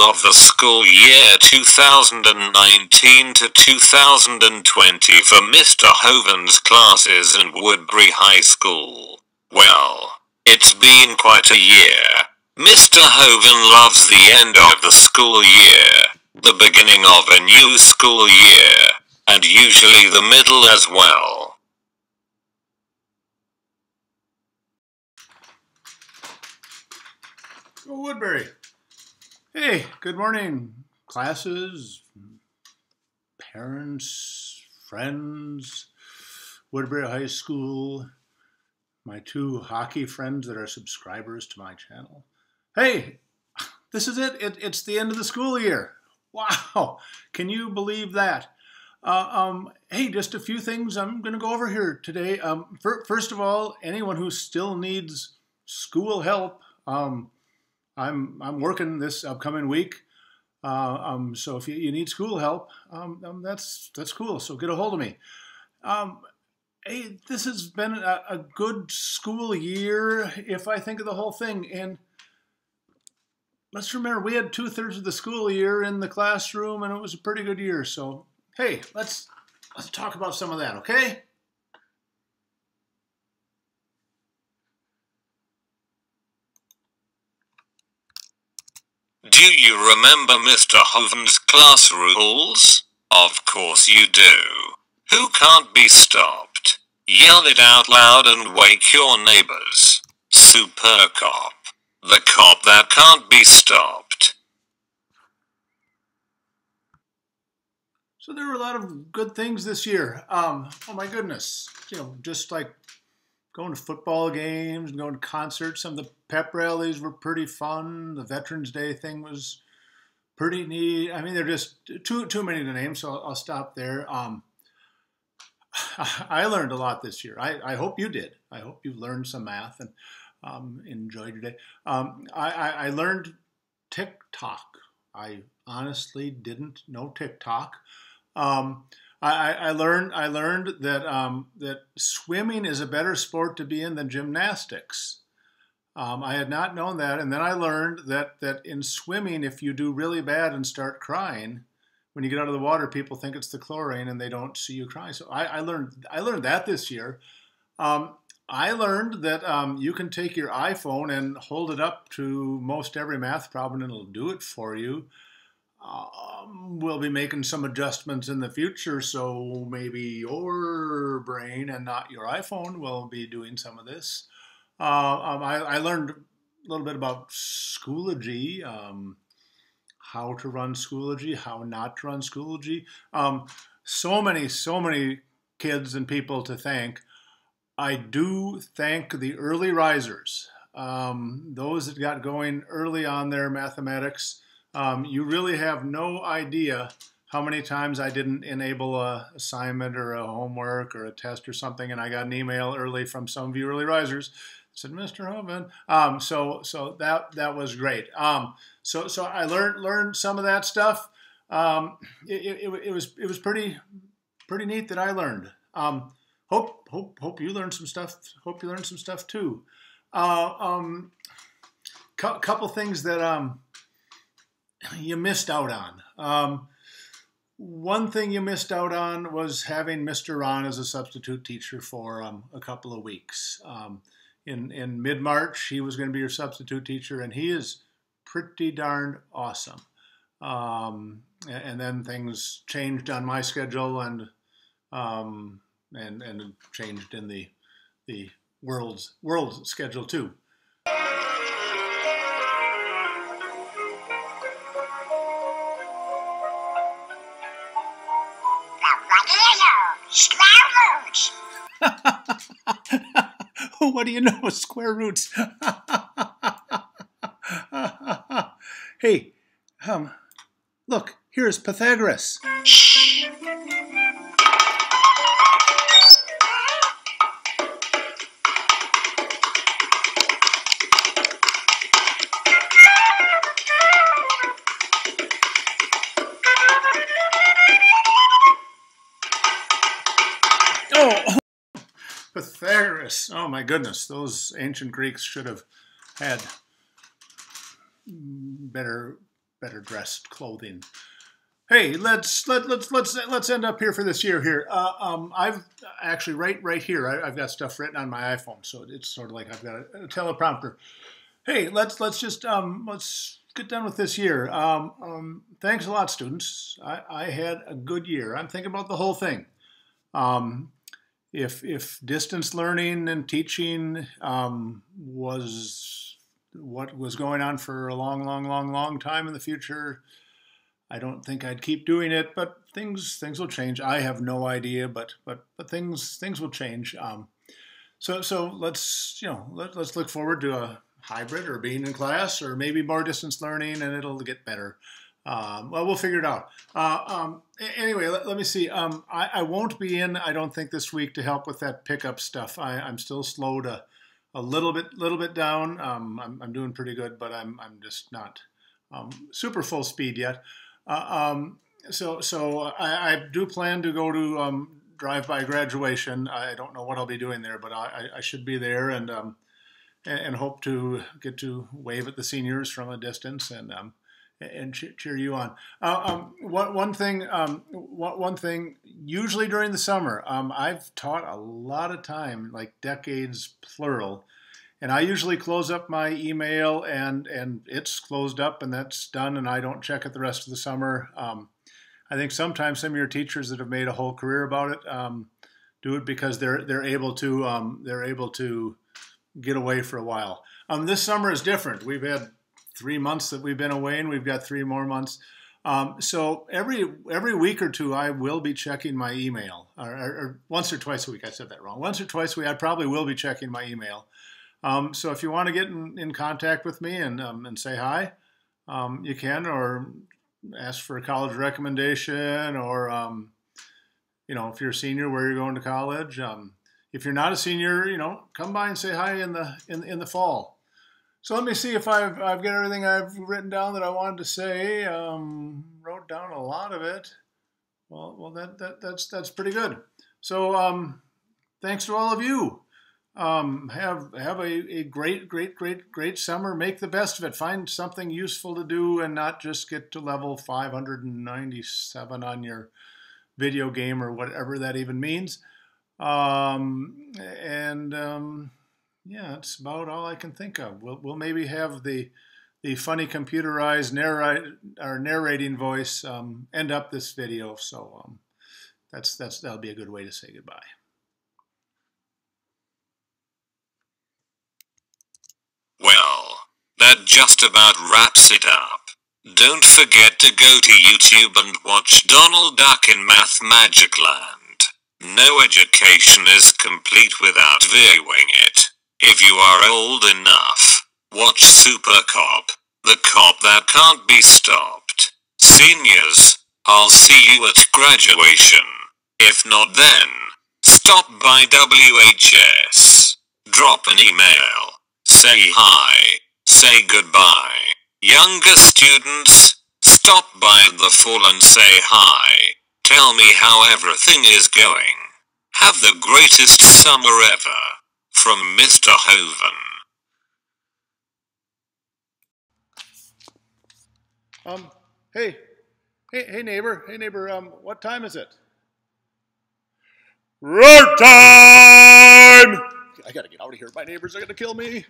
of the school year 2019 to 2020 for Mr. Hoven's classes in Woodbury High School. Well, it's been quite a year. Mr. Hoven loves the end of the school year, the beginning of a new school year, and usually the middle as well. Woodbury. Hey, good morning, classes, parents, friends, Woodbury High School, my two hockey friends that are subscribers to my channel. Hey, this is it. it it's the end of the school year. Wow, can you believe that? Uh, um, hey, just a few things I'm going to go over here today. Um, first of all, anyone who still needs school help, um, I'm I'm working this upcoming week. Uh, um, so if you, you, need school help, um, um, that's that's cool. So get a hold of me. Um, hey, this has been a, a, good school year if I think of the whole thing. And let's remember, we had two thirds of the school year in the classroom, and it was a pretty good year. So hey, let's let's talk about some of that, okay? Do you remember Mr. Hoven's class rules? Of course you do. Who can't be stopped? Yell it out loud and wake your neighbors. Super cop. The cop that can't be stopped. So there were a lot of good things this year. Um, oh my goodness. You know, just like going to football games and going to concerts. Some of the pep rallies were pretty fun. The Veterans Day thing was pretty neat. I mean, they're just too too many to name, so I'll, stop there. Um, I learned a lot this year. I, I, hope you did. I hope you learned some math and um, enjoyed your day. Um, I, I, I learned TikTok. I honestly didn't know TikTok. Um, I, I learned I learned that um, that swimming is a better sport to be in than gymnastics. Um, I had not known that, and then I learned that that in swimming, if you do really bad and start crying, when you get out of the water, people think it's the chlorine and they don't see you crying. So I, I learned I learned that this year. Um, I learned that um, you can take your iPhone and hold it up to most every math problem, and it'll do it for you. Um, we'll be making some adjustments in the future, so maybe your brain and not your iPhone will be doing some of this. Uh, um, I, I, learned a little bit about Schoology, um, how to run Schoology, how not to run Schoology. Um, so many, so many kids and people to thank. I do thank the early risers, um, those that got going early on their mathematics. Um, you really have no idea how many times I didn't enable a assignment or a homework or a test or something, and I got an email early from some of you early risers said Mr. Hoven. Um, so so that that was great. Um, so so I learned learned some of that stuff. Um, it, it, it, was it was pretty pretty neat that I learned. Um, hope hope hope you learned some stuff. Hope you learned some stuff too. Uh, um, couple things that um, you missed out on. Um, one thing you missed out on was having Mr. Ron as a substitute teacher for um, a couple of weeks. Um, in, in mid March, he was going to be your substitute teacher, and he is pretty darn awesome. Um, and then things changed on my schedule and um, and and changed in the the world's world schedule too. What do you know? Square roots. hey, um, look, here's Pythagoras. Oh my goodness, those ancient Greeks should have had better better dressed clothing. Hey, let's let, let's let's let's end up here for this year here. Uh, um, I've actually right right here. I, have got stuff written on my iPhone, so it's sort of like I've got a, a teleprompter. Hey, let's let's just um, let's get done with this year. Um, um, thanks a lot, students. I, I, had a good year. I'm thinking about the whole thing. Um, if if distance learning and teaching um, was what was going on for a long, long, long, long time in the future, I don't think I'd keep doing it. But things things will change. I have no idea, but but but things things will change. Um, so so let's you know let, let's look forward to a hybrid or being in class or maybe more distance learning, and it'll get better. Um, well, we'll figure it out. Uh, um, anyway, let, let, me see. Um, I, I, won't be in, I don't think, this week to help with that pickup stuff. I, am still slow to a little bit, little bit down. Um, I'm, I'm, doing pretty good, but I'm, I'm just not um, super full speed yet. Uh, um, so, so I, I, do plan to go to drive-by graduation. I don't know what I'll be doing there, but I, I should be there and and hope to get to wave at the seniors from a distance and and cheer you on. Uh, um, one, one thing, um, one, thing. Usually during the summer, um, I've taught a lot of time, like decades plural, and I usually close up my email and and it's closed up and that's done, and I don't check it the rest of the summer. Um, I think sometimes some of your teachers that have made a whole career about it um, do it because they're they're able to um, they're able to get away for a while. this summer is different. We've had three months that we've been away, and we've got three more months. Um, so every every week or two, I will be checking my email, or, or, or, once or twice a week. I said that wrong. Once or twice a week, I probably will be checking my email. Um, so if you want to get in, in contact with me and um, and say hi, um, you can, or ask for a college recommendation, or um, you know, if you're a senior, where you're going to college. Um, if you're not a senior, you know, come by and say hi in the in, in the fall. So let me see if I've, I've got everything I've written down that I wanted to say. Um, wrote down a lot of it. Well, well, that, that that's that's pretty good. So um, thanks to all of you. Um, have have a, a great, great, great, great summer. Make the best of it. Find something useful to do and not just get to level 597 on your video game or whatever that even means. Um, and um, yeah, that's about all I can think of. We'll, we'll maybe have the the funny computerized narrate or narrating voice um, end up this video. So um, that's that's that'll be a good way to say goodbye. Well, that just about wraps it up. Don't forget to go to YouTube and watch Donald Duck in Mathmagic Land. No education is complete without viewing it. If you are old enough, watch Super Cop, the cop that can't be stopped. Seniors, I'll see you at graduation. If not then, stop by WHS. Drop an email. Say hi. Say goodbye. Younger students, stop by the fall and say hi. Tell me how everything is going. Have the greatest summer ever from Mr. Hoven. Um, hey, hey, hey, neighbor, hey, neighbor, um, what time is it? Roar time! I gotta get out of here. My neighbors are gonna kill me.